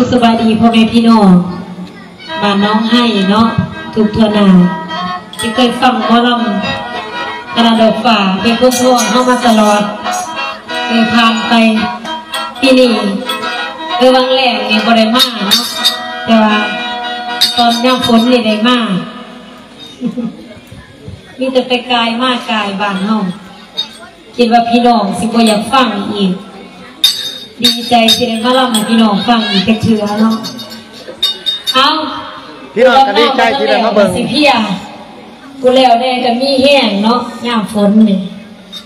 สุขสบายดีพ่อแม่พี่น้องบ้านน้องให้เนาะทุกทัวหน้าที่เคยฟังมอลำกระดกฝ่าเป็นผู้ช่วงเข้ามาตลอดเคยผ่านไปปีนี้เออวังแรกนี่บ่ได้มาเนาะแต่ว่าตอนย่ำฝนนี่ได้มามีแต่ไปกายมากกายบ้านเฮาคิดว่าพี่น้องสิบ่อยากฟังอีก ดีใจที่ได้มาเล่าให้พี่น้องฟังอีกกระเชือเนาะเอาพี่น้องก็ดีใจที่ได้มาเบิ่งสิเพียกูแล้วแน่ก็มีแห้งเนาะยามฝนนี่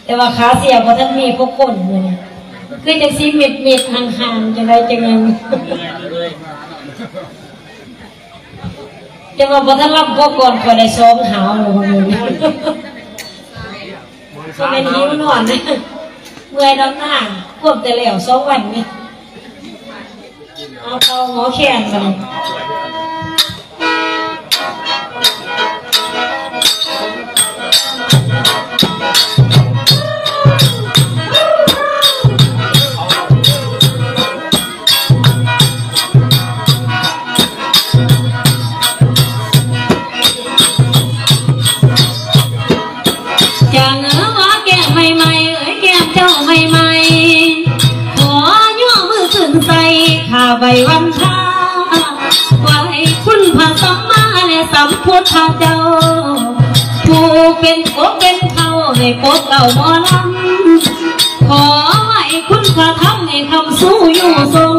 แต่ว่าขาเสียบ่ทันมีพวกก้นเลยคือจังสิเม็ดเม็ดๆห่างๆจังไดจังไงจะมาบ่ทันรับพวกก่อนก็ได้ซ้อมหาวเลยว่ามื้อนี้ก็เป็นหิวนอนนะ เมื่อยดอกหน้าควบแต่แล้วสองวันนี่เอาเตาหมอแขนมาเลย ข้วันทาไว้คุณพระสัมมาและสัมพุทธเจ้า ผู้เป็นกบเป็นเขาให้กบเก่าหมอลำขอให้คุณพระทำให้คำสู้อยู่ทรง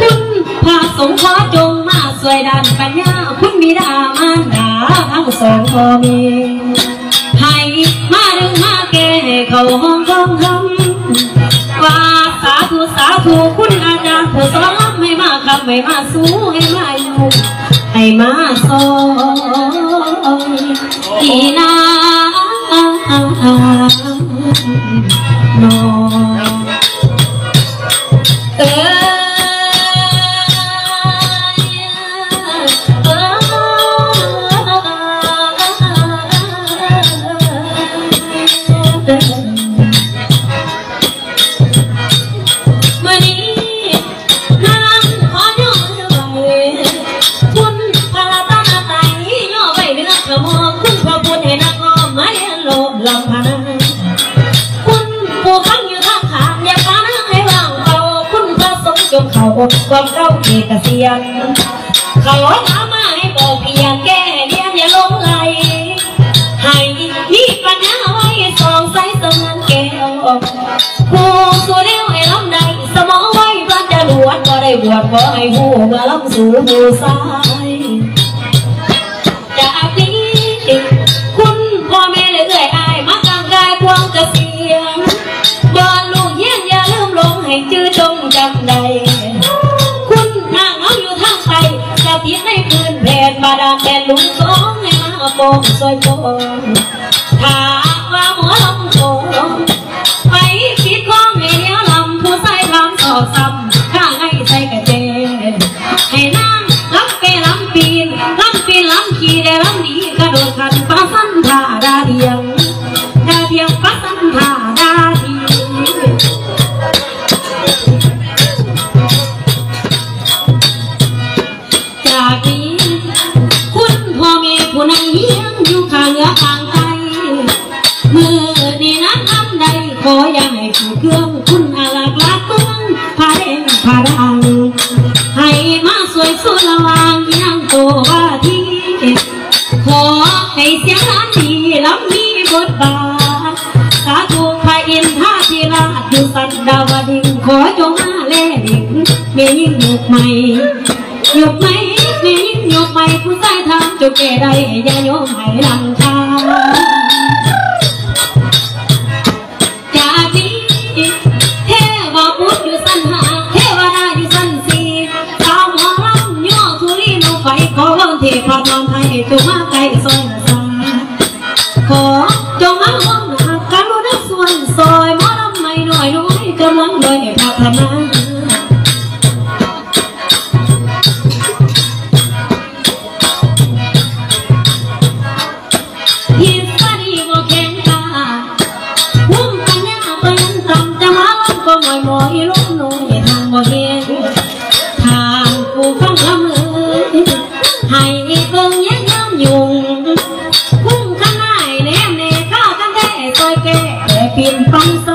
คุณพระสงฆ์ขอจงมาสวยด้านปัญญา คุณบิดามารดาทั้งสองพอมีให้มาดึงมาแก่ให้เขาห้องห้องห้องว่าสาธุสาธุคุณอ ผู้สอนให้มาคำให้มาสู้ให้มาอยู่ให้มาสอนอีนาน้อง อกเสียนเขาถามมาให้บอกเพียงแก้เลี้ยงอย่าหลงไหลให้มีปัญญา លុំកងញ៉ាបងសួយបងថាមកលំ ว่าทีขอให้เสียงนั้นดีล้ำมีบทบาทสาธุพระอินทราธิราชอยู่สันดาวดิงขอจงมาแลดิงเมยิ่งหยกไหมหยกไหมเมยิ่งหยกไหมผู้ใต้ทางจงแก่ใดอย่าโยมให้ลำคา ควอนเทพนองไทยจงมาไกลซอยสาขอจงมาห้องหักการุณส่วนซอย 变方。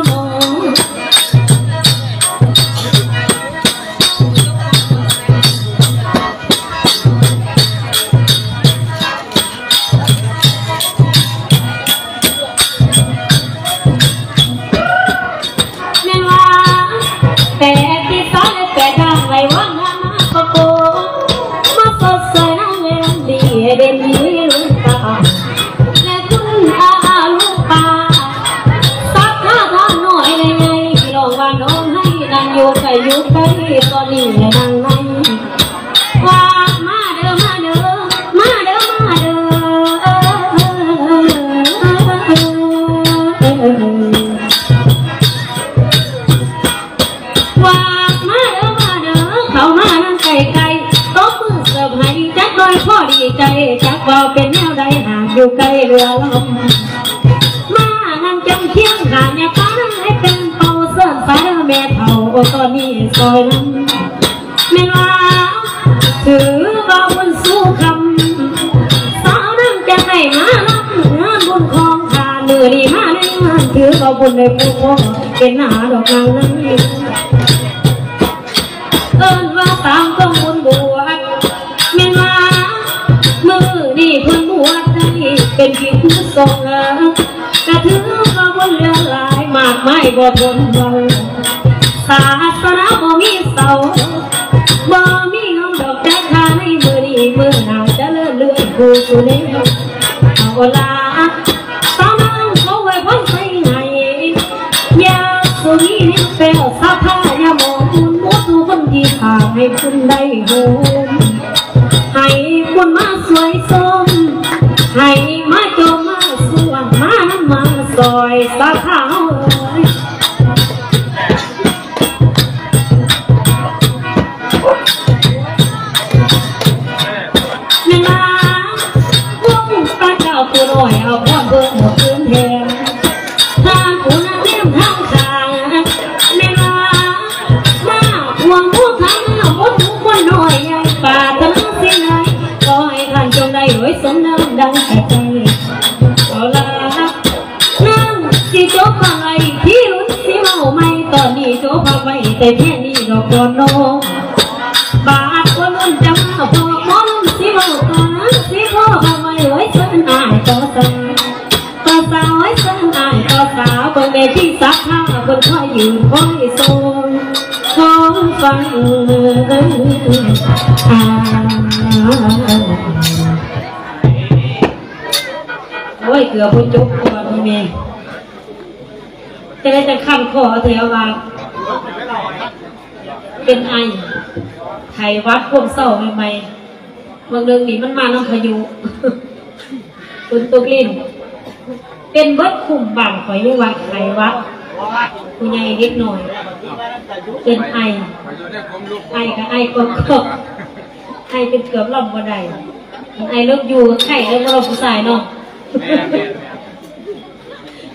ดังนั้นว่ามาเด้อมาเด้อมาเด้อมาเด้อว่ามาเด้อมาเด้อเขามานั่งไกลไกลตบมือเสิร์ฟให้จักหน่อยพ่อดีใจจักว่าเป็นแนวใดหากอยู่ไกลเรือลม อนนี้ซอยนั้นแม่ว่าถือว่าบุญสู้คำสาวนั่งจะให้มาลับงานบุญของทานเนื้อดีมาในงานถือว่าบุญในผู้พ่อเป็นหน้าดอกนางนั้นเอิ้นว่าตามต้องบุญบวชแม่ว่ามือนี่เพิ่นบวชได้เป็นกิจทรงเออกระถือว่าบนเรือหลายมากไม่บ่ทนเราศาสาาบ่มีเงาดอกแก้คาในมือนี้มือหนาจะเลื่อนเลื่อนผู้สุเนเอาลาสาวน้องเขาไว้พ้นใส่ไงยาสุนีนิเปลสาพายามองมุนมุดูคนดีทางให้คุณได้โหมให้ เอาไว้แต่แค่นี้ดอกบอนน้องบาทคนนุ่นจังพอมอนสิเมาตอนนั้นสิพ่อเอาไว้ไว้เส้นอายต่อสาวต่อสาวไว้เส้นอายต่อสาวบนเวทีสักผ้าบนคอยอยืนคอยทรงคอยฟังอ่าโอ้ยเกือบพ้นจุกตัวพี่เมย์จะได้จะข้ามคอเถอะว่า เป็นไอไขวัดพวกเศร้าใหม่ๆบางเรื่องนี้มันมาน้ำพายุคุณตุกลินเป็นเบิดคุมบางขอยเรียกว่าไขวัดคุณยายนิดหน่อย เป็นไอไอกับไอก็ก็ไอเป็นเกือบลำบันไดไอเลิกอยู่ไข่เลิกเราผู้ชายเนาะ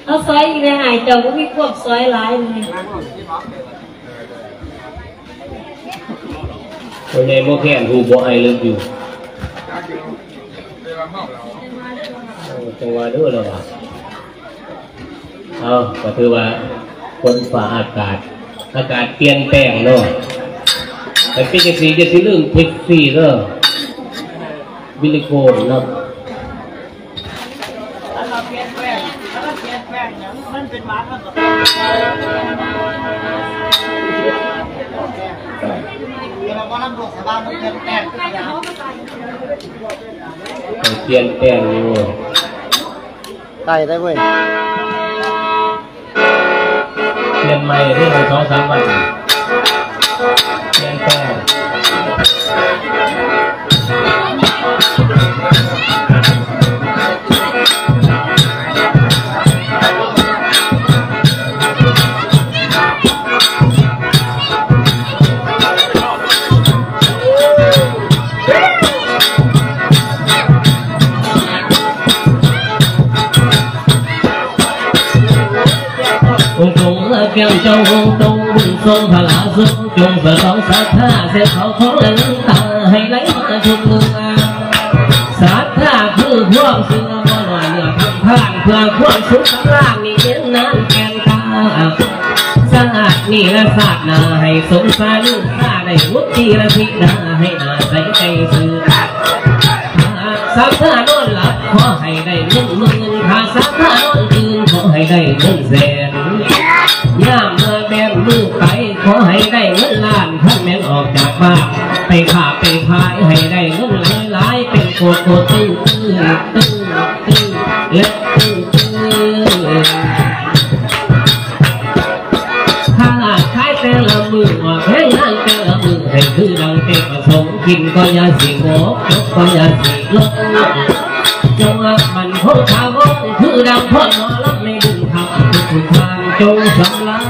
เอาซอยอีกเลยไอเจ้าก็มีควบซอยหลายเลย คนในโมแค้นหูบอไอเลิฟอยู่จังหวะด้วยหรอวะเอาก็คือว่าคนฝ่าอากาศ อากาศเปลี่ยนแปลงเนาะแต่เป็นจังสีจะสิเรื่องเท็กซี่เนาะบิลิโคนเนาะมันเป็นมาร์ก เปลี่ยนแปลงอยู่ไต่ได้เว้ยเปลี่ยนใหม่ที่เราสองสามวันเปลี่ยนแปลง ตรงแก้วเจ้าองตรงบุญทรงพลาทรงจงประสองศรัทธาเสียเขาของแหลงตาให้ไหลมาทุกเมืองศรัทธาคือความเสื่อมบ่หน่อยเหนือทำผ่านเพื่อความสุขข้างล่างนี่เย็นนั้นแกนตาสะอาดนี่ละศาสตร์นาให้สงสารข้าได้วุฒิละพิดาให้นาใส่ใจสื่อสักท่านอนหลับขอให้ได้เงินหมื่นถ้าสักท่านอนตื่นขอให้ได้เงินแสน ไปขาไปขายให้ได้เงินหลายๆเป็นโคตรโคตรตื้อตื้อตื้อตื้อและตื้อตื้อถ้าขายแต่ละมือว่าแพงนั่งแต่ละมือให้คือดังเตะประสงค์กินก็ยาสีโงกยกก็ยาสีลงจงรักมันโคชาวงคือดังพ่อหมอรับในดึงทำทุกทางจงสำลัก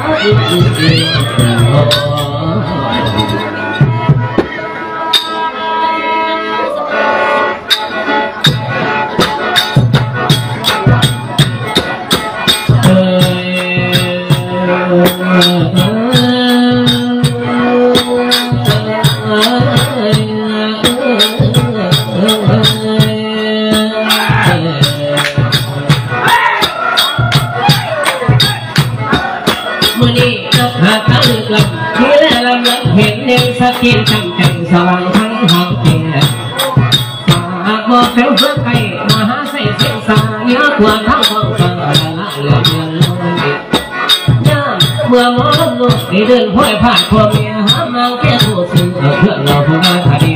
กหาตาลึกลำที่แลลำลังเห็นเนงสะเทียนจังจังสว่างทั้งหางเทียฝากบอกเซลเพื่อไก่มาหาใส่เสียงสายเยอะกว่าทั้งห้องฟังละเหลือเดือนลอยย่าเมื่อมอลำลูกได้เดินพ่อยผ่านพ่อเมียหามางแค่ผู้ซึ่งเพื่อนเราผู้มาขาดี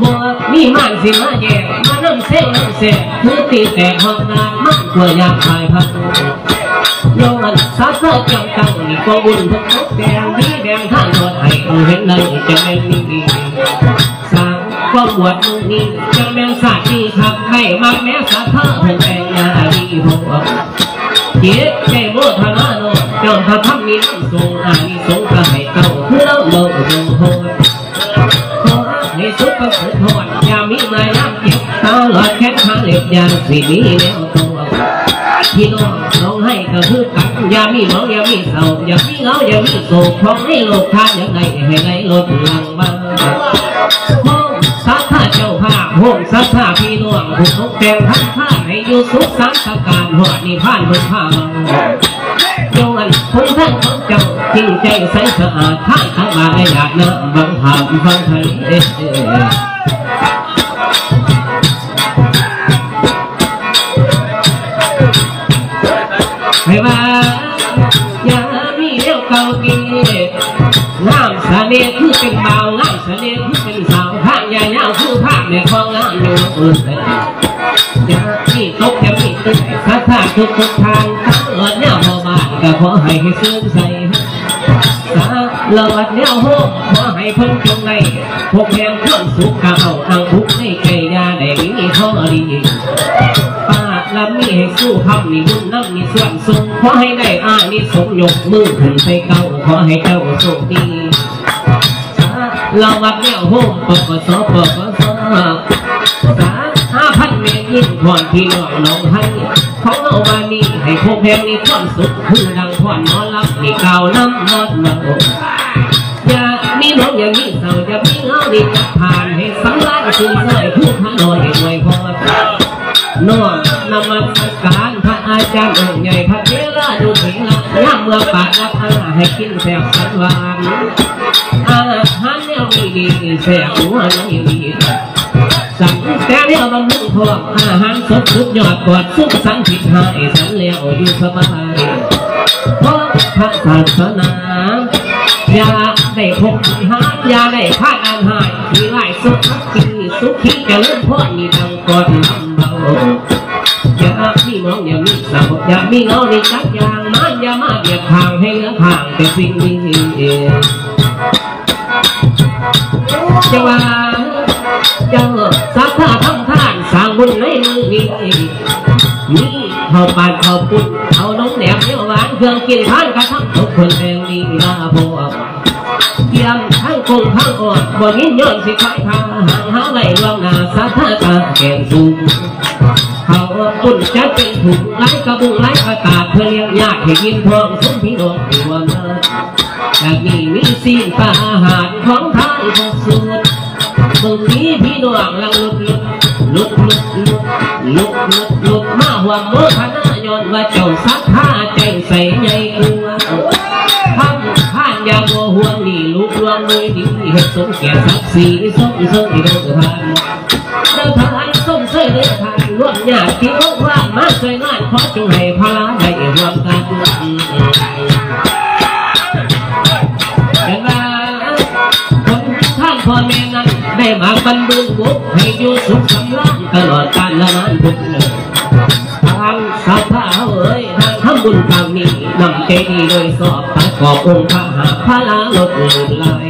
บ่มีมันสิมาแย่มานั่งเส้นนั่งเส้นคือตีแต่ห้องน้ำมันกลัวอยากตายพัก โยนสาสะจังตังนี่ก็บุญทุกทุกแดงที่แดงท่านทอดให้เอเห็นเลยจะไม่มีสร้างความบวชมือนี้จะแมงสาดีครับให้มาแม้สาธาเพื่อนแต่งงาดีหัวเจ็บใจโมทนาโนเจ้าพระธรรมมีน้ำทรงอานิสงส์ก็ให้เต้าเพื่อเราโลกโหดขอให้สุขก็สุขทอดอย่ามีมาย้ำเจ็บตลอดแค่ขาเหล็บยางสีนี้แนวตัว พี่น้องร้องให้ก็คือกันอย่ามีหมองอย่ามีเศร้าอย่ามีเหงาอย่ามีโศกเพราะให้โลกทานอยังไงให้ไหลลดหลังบ้างห้องสัทธาเจ้าภาห้องสัทธาพี่น้องผู้ทกแต่งทั้งท่าให้อยู่สุขสันต์การหอดนิพพานบนผ้าโยนคงท่านของเจ้าจริงใจใสสะอาดท่านทั้งมาได้อยากนะบังหามฟังไทย ไม่ว่ายามีเลี้ยวเก่ากีงามเสน่ห์คือเป็นเบางามเสน่ห์คือเป็นสาวข้างใหญ่ยาวคือภาพในคลองงามอยู่เออยามีตกอย่ามีตึกสัทธาทุกทุกทางทั้งหมดเนี่ยพอบ้านก็ขอให้ให้เสื่อมใส่สาลวัดเนี่ยโฮขอให้เพิ่นจงในพวกแห่งความสุขกะเอาอังทุกในใจยาได้มีข้อดีากลำมีให้สู้คำมีบุญน้ำมีส่วนทรงขอให้ได้อานิสงส์ยกมือขึ้นไปเก้าขอให้เจ้าโชคดีสาเราวัดแนวโฮมปกสปกสสาห้าพันเมตรยิ่งพรพี่น้องน้องให้ของเอามานี่ให้พวกแพงมีความสุขคือดังพรนอนรับมีเก่าน้ำนอดมาอย่ามีน้องอย่ามีเศร้าอย่ามีเงาดีผ่านให้สังลาคือใส่ผู้พระนอนให้ว้พอ น้อมนมัสการพระอาจารย์องค์ใหญ่พระเทราดูถึงละย่ำเมื่อปากรับอาให้กินแซ่บสันวานอาหารแนวมีดีแซ่บหัวในดีสังแต่เนี่ยมันมุ่งทองอาหารสดสุดยอดกอดสุขสันติหายสันแล้วอยู่สบายเพราะพระศาสนาอย่าได้พกหาอย่าได้พลาดอันหายมีหลายสุขที่สุขีจะเริ่มพ่อมีดังก่อนลำ เบาอย่ามีมองอย่ามีเศร้าอย่ามีเงในจักอย่างมันอย่ามาเบียดทางให้เหลือทางแต่สิ่งนี้จะว่าเจ้าสัทธาทำทานสร้างบุญในมือนี้นี่เขาปานเขาปุ่นเขาน้องแหนมเนื้อหวานเครื่องกินทานกระทำทุกคนแรงดีลาพวกเยี่ยมทั้งคงทั้งอดบ่ยินยอนสิคอยทางหางหาไว้ล่วงหน้าสัทธาตาแก่สูง ตุนจะเป็นถุงไร้กระบุงไร้อากาศเพื่อเลี้ยงญาติให้กินทองสมพี่น้องที่ว่ามาจากนี้มีสิ่งปาอาหารของทางพวกสูตรบึงนี้พี่น้องลังลุดลุดลุดลุดลุดลุดลุดลุดมาหัวโมทนายอนว่าเจ้าสัทธาใจใส่ใหญ่กลัวทำข้านยาโมห่วงนี่ลูกลวงเลยดีเห็ดสมแก่ศักดิ์ศรีสมสมที่เดินผ่านเดินทางส้มเสยเดินทาง รวมญาติที่พบว่ามาใสวยงานขอจงให้พลาได้รวมกันเห็นว่าคนท่านพ่อแม่นั้นได้มาบรรลุบุกให้อยู่สุขสำราญตลอดกาลละนานบุญทางสาธาเอ้ยทางทำบุญทางนี้นำใจดีโดยสอบประกอบองค์พระหาพระลาลดลื่นลาย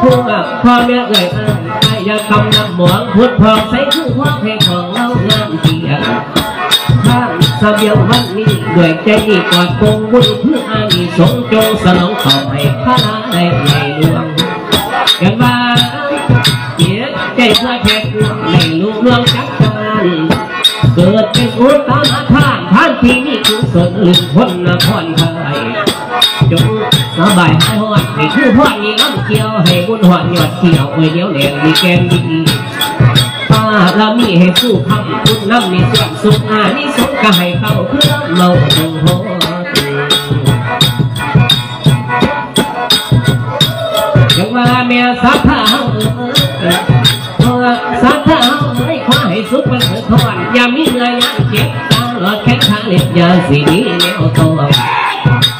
พวกพ่อแม่เอ่ยอ้ายอ้ายอย่าคำนำหมวงพุทธพองใส่คือความเพลงของ เรางามเกียรติข้างสะเบียงวันนี้ด้วยใจดีกว่าคงบุญเพื่ออานิสงส์จงสนองตอบให้พระได้ในดวงกันว่าเกีย บายให้หอดให้คือพ่อมีน้ำเกี่ยวให้บุญหอดยอดเกี่ยวเอ้ยเดี๋ยวแหนดีป้าเรามีให้สู้คำคุณน้ำมีส่วนสุขอานิสงส์ก็ให้เข้าเครื่อเมาตรงโหยังว่าแม่สักผ้าเฮาเอ้ยเพราะว่าสักผ้าเฮาไม่ขอให้สุขมันเถิดทอนอย่ามีเงยยันเจ็บตาหลอดแค่ขาเล็บยาสีนี้แนวตัว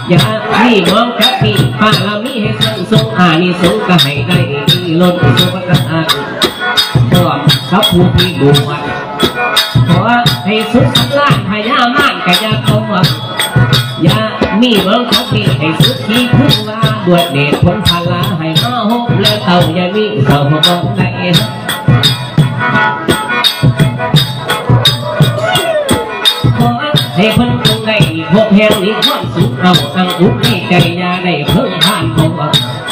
อย่าพี่มองกับพี่ป้าเรามีให้สังสงอานิสงส์ก็ให้ได้ลดสุขภาพพร้อ กับผู้ที่บวชขอให้สุขสันต์ล้านพยามานกะยาเขาอย่ามีเมืองของพี่ให้สุขที่พึ่งว่าด้วยเดชผลพลาให้มาหกและเต่าอย่ามีเศร้าบ่ได้ขอให้เพิ่นจงได้พบแห่งนี้ความสุขเอาอังอุกให้ใจยาได้เพิ่งผ่านเขาว่าหัว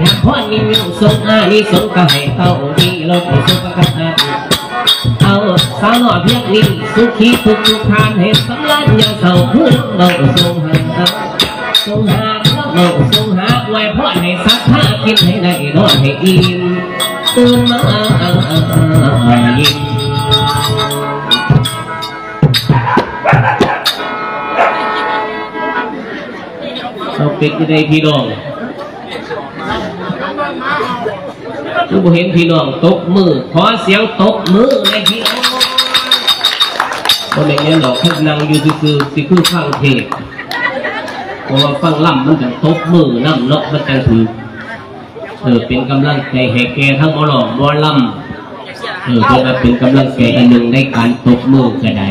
ข่ของเหตุพ่อนิ่มสงอานิสงก็ให้เต้าดีลดสุขภาพเอาสาวหน่อเพียงนี้สุขีทุกทุกทานเหตุสำลักอย่าเศร้าพื้นเบาทรงหาทรงหาเบาทรงหาไว้พ่อให้สักผ้ากินให้ได้นอนให้อิ่มตื่นมายิ้มเอาเป็กจะได้พี่น้อง คือเห็นพี่น้องตบมือ ขอเสียงตบมือในพี่น้องบ่แม่นแน่ดอกคือนั่งอยู่ซื่อสิคือฟังเทศน์เพราะว่าฟังล่ำมันจังตบมือน้ำเนาะมันจังถือเออเป็นกำลังใจให้แกทั้งหมอหลอมหมอล่ำเออเพื่อมาเป็นกำลังใจอันหนึ่งในการตบมือก็ได้